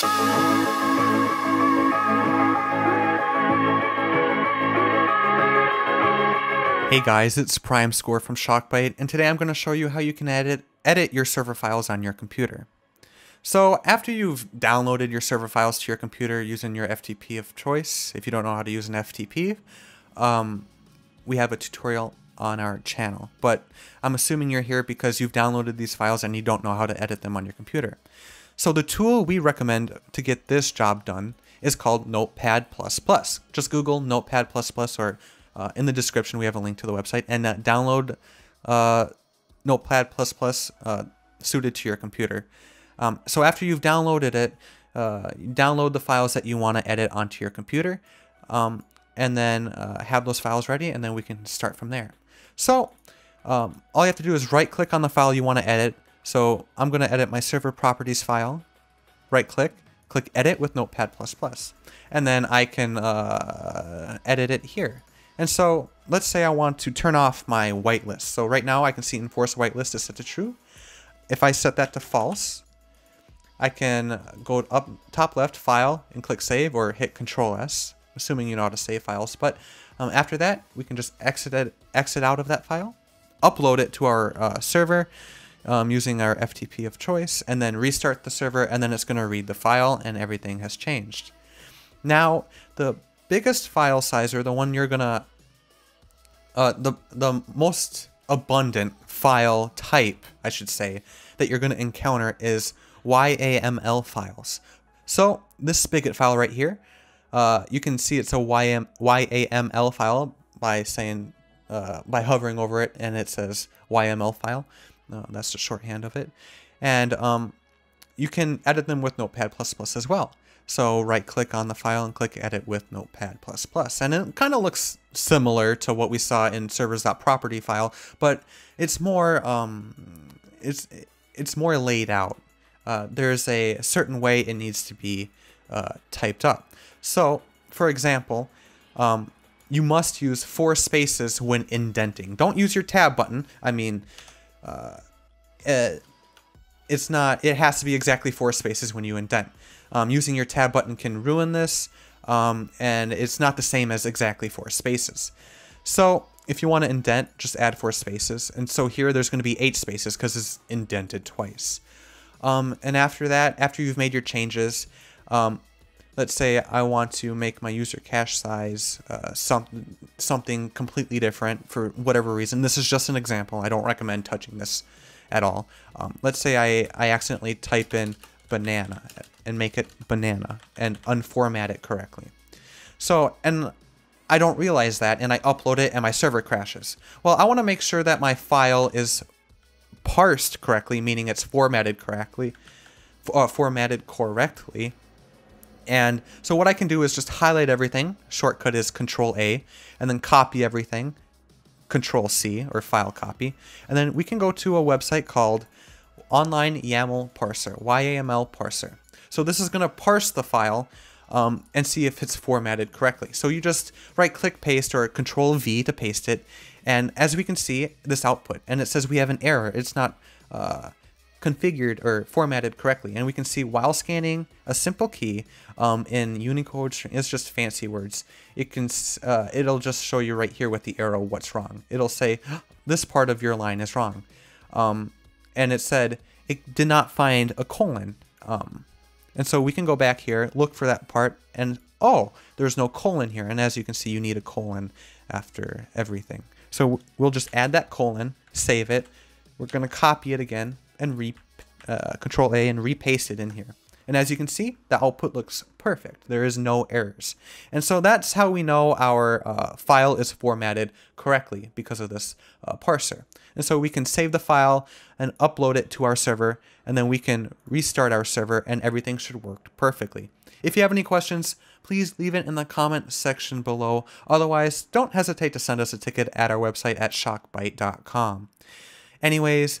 Hey guys, it's Prime Score from Shockbyte, and today I'm going to show you how you can edit, edit your server files on your computer. So after you've downloaded your server files to your computer using your FTP of choice, if you don't know how to use an FTP, um, we have a tutorial on our channel. But I'm assuming you're here because you've downloaded these files and you don't know how to edit them on your computer. So the tool we recommend to get this job done is called Notepad++. Just Google Notepad++ or uh, in the description, we have a link to the website and uh, download uh, Notepad++ uh, suited to your computer. Um, so after you've downloaded it, uh, download the files that you want to edit onto your computer, um, and then uh, have those files ready, and then we can start from there. So um, all you have to do is right-click on the file you want to edit. So I'm going to edit my server properties file. Right-click, click Edit with Notepad++, and then I can edit it here. And so let's say I want to turn off my whitelist. So right now I can see enforce whitelist is set to true. If I set that to false, I can go up top left file and click save or hit control S, assuming you know how to save files. But um, after that, we can just exit it, exit out of that file, upload it to our uh, server um, using our FTP of choice, and then restart the server, and then it's going to read the file and everything has changed. Now, the biggest file size, or the one you're gonna, uh, the the most abundant file type, I should say, that you're gonna encounter is YAML files. So this spigot file right here, uh, you can see it's a YM, YAML file by saying, uh, by hovering over it, and it says YML file. Uh, that's the shorthand of it. And um, you can edit them with Notepad++ as well. So right click on the file and click edit with notepad++. And it kind of looks similar to what we saw in servers.property file, but it's more, um, it's, it's more laid out. Uh, there's a certain way it needs to be uh, typed up. So for example, um, you must use four spaces when indenting. Don't use your tab button. I mean, uh, uh it's not, it has to be exactly four spaces when you indent. Um, using your tab button can ruin this, um, and it's not the same as exactly four spaces. So if you want to indent, just add four spaces. And so here there's going to be eight spaces because it's indented twice. Um, and after that, after you've made your changes, um, let's say I want to make my user cache size uh, some, something completely different for whatever reason. This is just an example. I don't recommend touching this at all. Um, let's say I, I accidentally type in banana and make it banana and unformat it correctly. So, and I don't realize that and I upload it and my server crashes. Well, I want to make sure that my file is parsed correctly, meaning it's formatted correctly, uh, formatted correctly. And so what I can do is just highlight everything. Shortcut is Control A, and then copy everything. Control C or file copy. And then we can go to a website called Online YAML Parser, YAML Parser. So this is going to parse the file um, and see if it's formatted correctly. So you just right click paste or control V to paste it. And as we can see, this output, and it says we have an error. It's not uh, configured or formatted correctly. And we can see while scanning a simple key um, in Unicode, it's just fancy words. It can, uh, it'll just show you right here with the arrow what's wrong. It'll say this part of your line is wrong. Um, and it said it did not find a colon. Um, and so we can go back here, look for that part, and oh, there's no colon here. And as you can see, you need a colon after everything. So we'll just add that colon, save it. We're going to copy it again and re, uh, Control A and repaste it in here. And as you can see, the output looks perfect. There is no errors. And so that's how we know our uh, file is formatted correctly because of this uh, parser. And so we can save the file and upload it to our server, and then we can restart our server and everything should work perfectly. If you have any questions, please leave it in the comment section below. Otherwise, don't hesitate to send us a ticket at our website at shockbyte.com. Anyways,